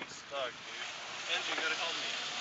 I'm stuck, dude. Andrew, you gotta help me.